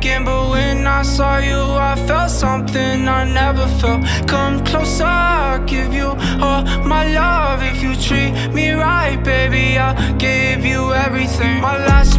again But when I saw you I felt something I never felt. Come closer, I'll give you all my love. If you treat me right, baby I'll give you everything. My last